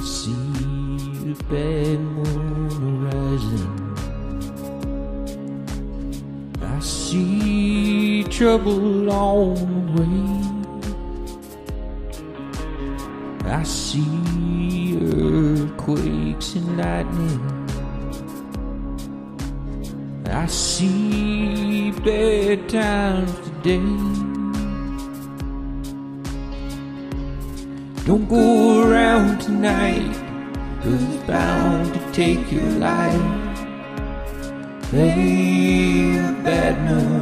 see the bad moon rising. I see trouble on the way. I see earthquakes and lightning. I see bad times today. Don't go around tonight, cause it's bound to take your life. Hey, the bad rise.